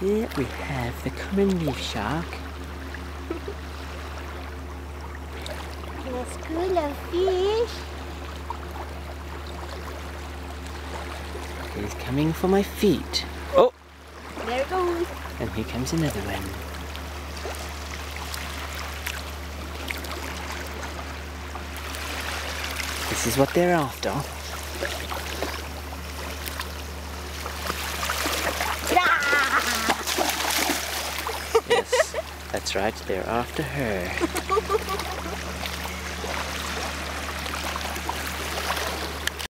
Here we have the common reef shark. And a school of fish. He's coming for my feet. Oh, There it goes. and here comes another one. This is what they're after. That's right, they're after her.